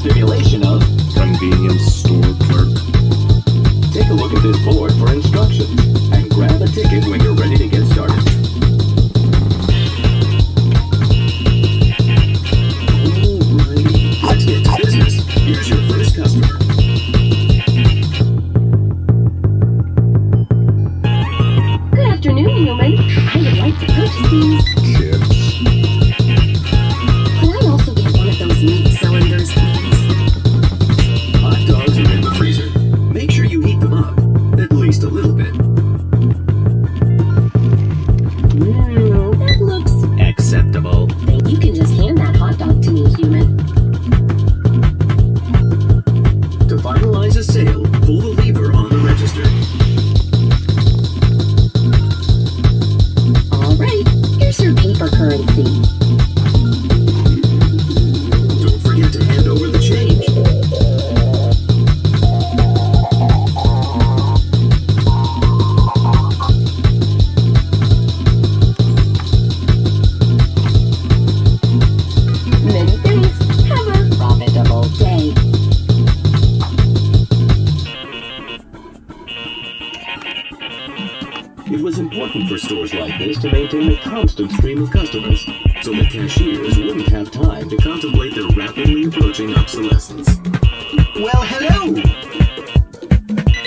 stimulation watching obsolescence. Well, hello!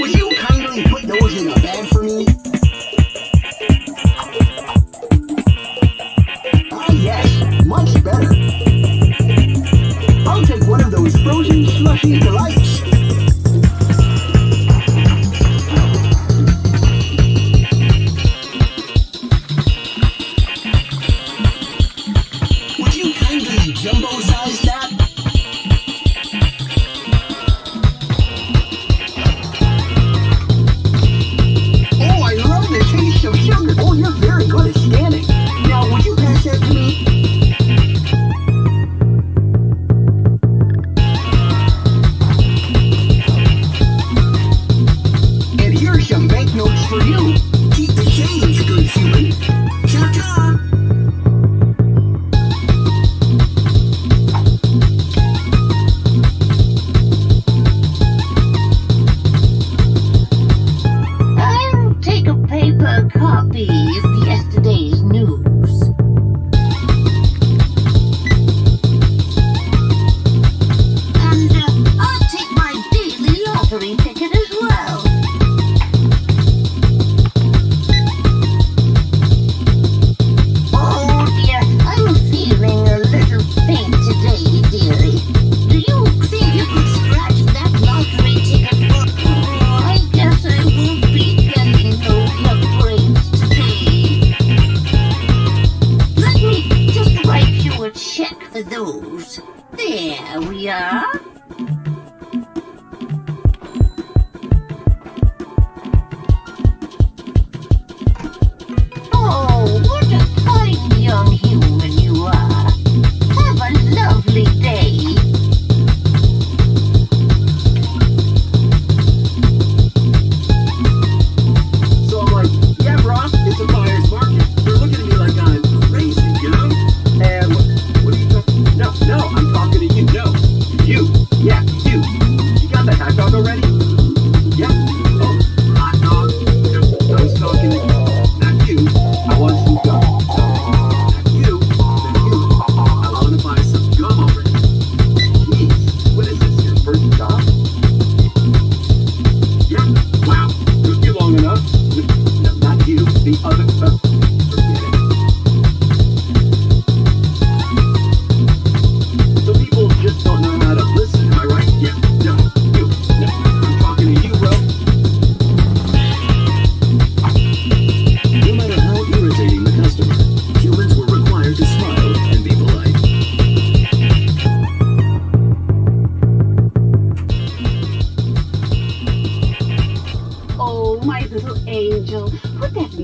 Would you kindly put those in a bag for me? Ah, yes, much better. I'll take one of those frozen slushy delights.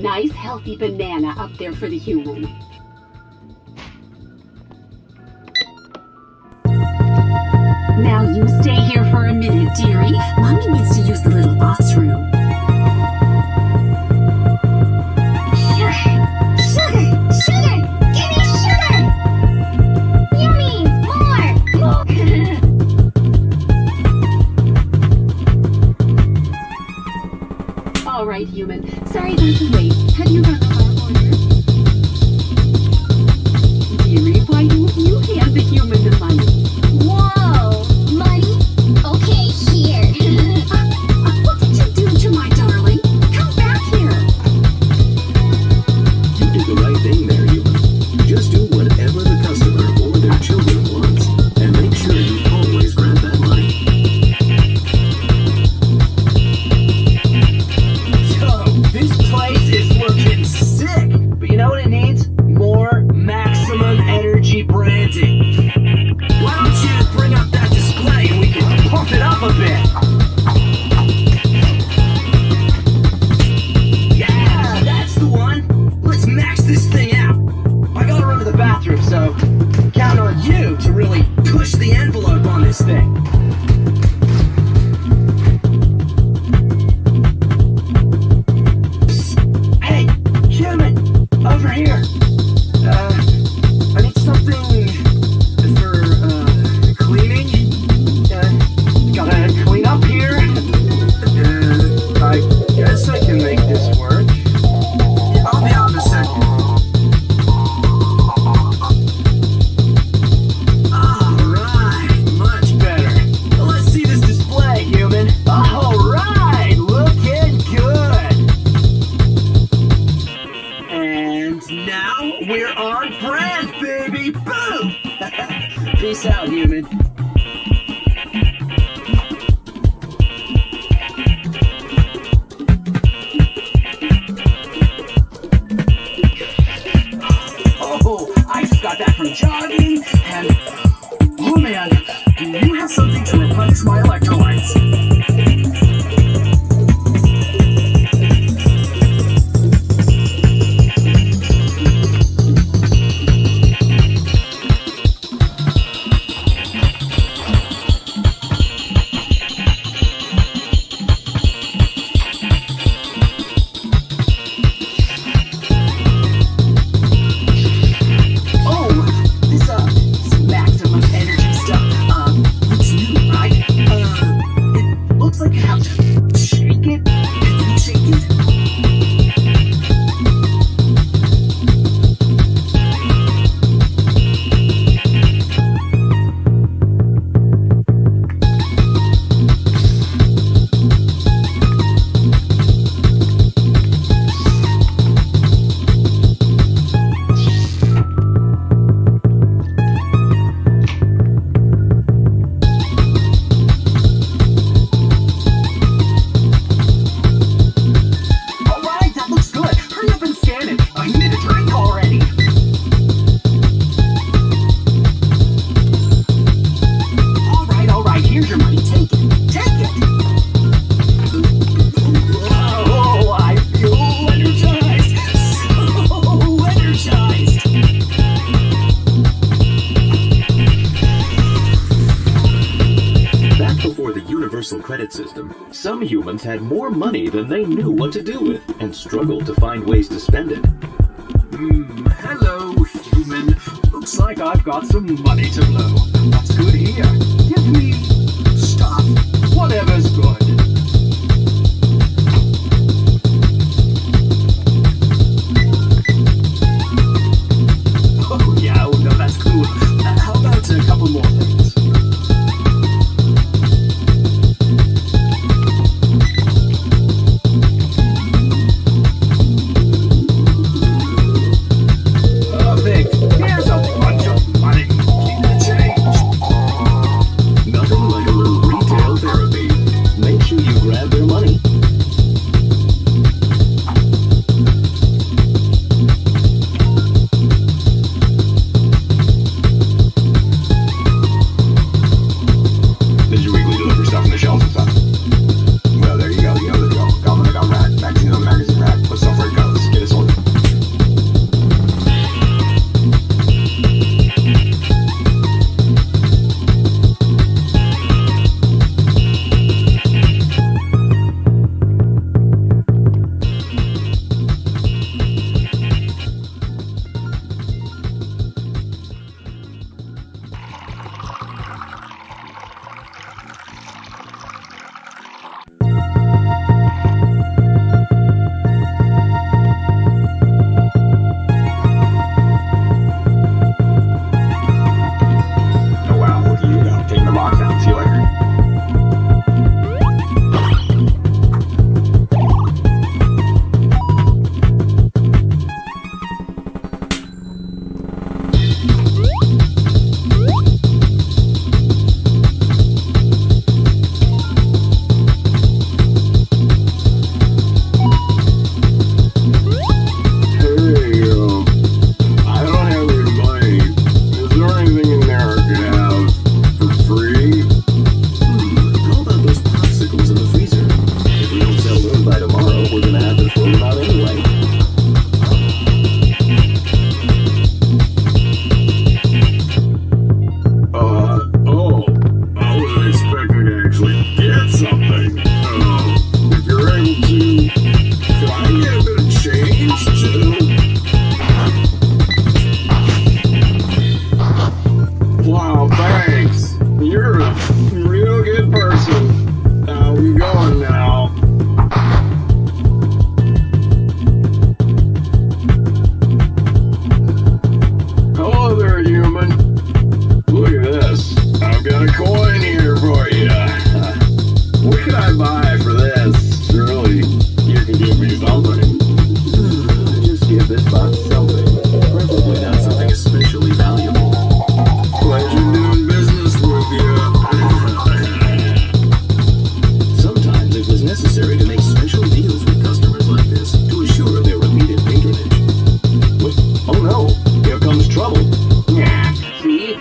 nice healthy banana up there for the human. Now you stay here for a minute, dearie. Mommy needs to use the little boss room. All right, human. Sorry about the wait. Have you got our order? Dearie, why don't you hand the human the money? rebranding. universal credit system, some humans had more money than they knew what to do with and struggled to find ways to spend it. Hmm, hello, human. Looks like I've got some money to blow. That's good here. Give me stop. Whatever's good.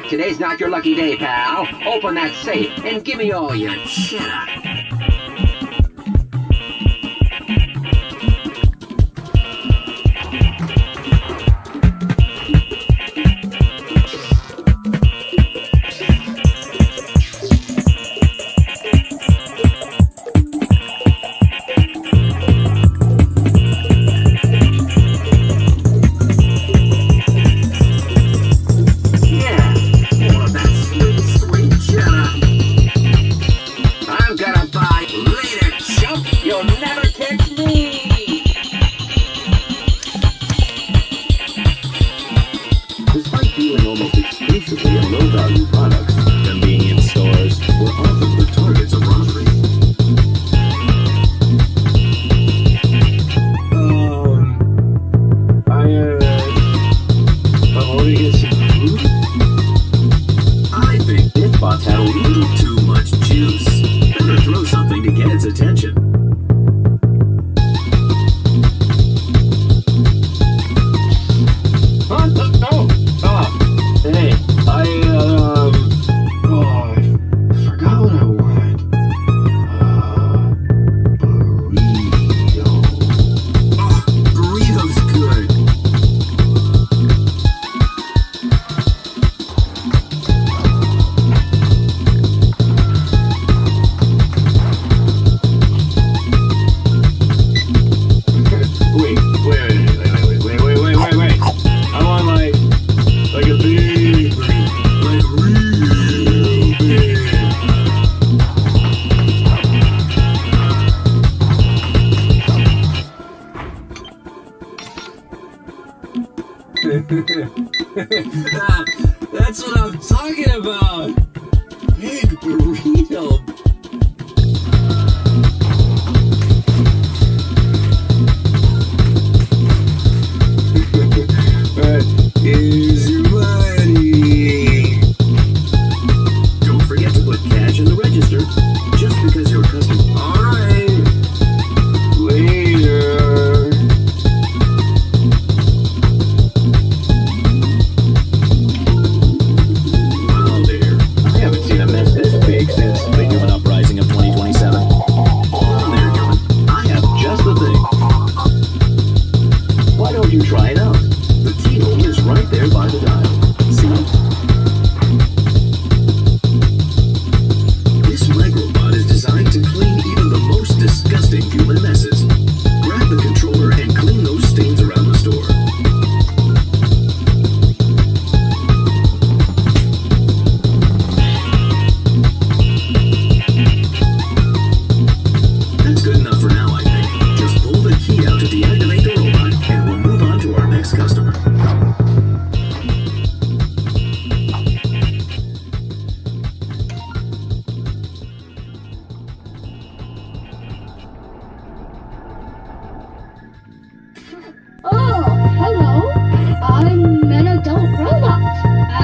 Today's not your lucky day, pal. Open that safe and give me all your cheddar.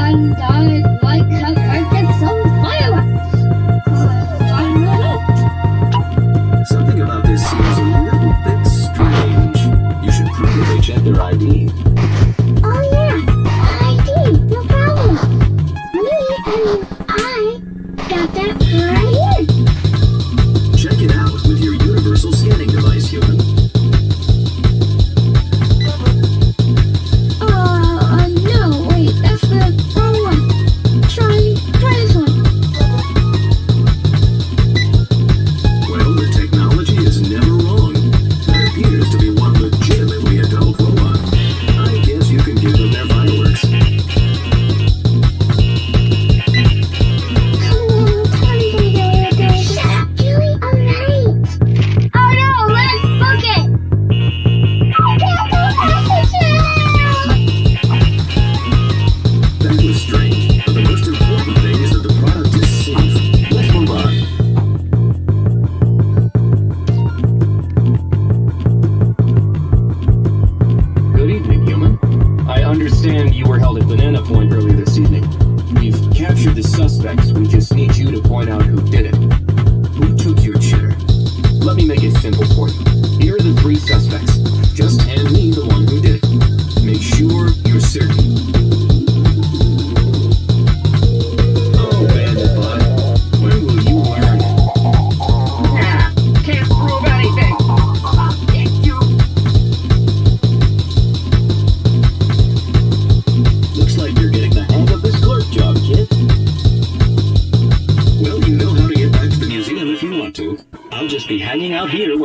done, done.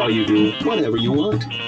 While you do whatever you want.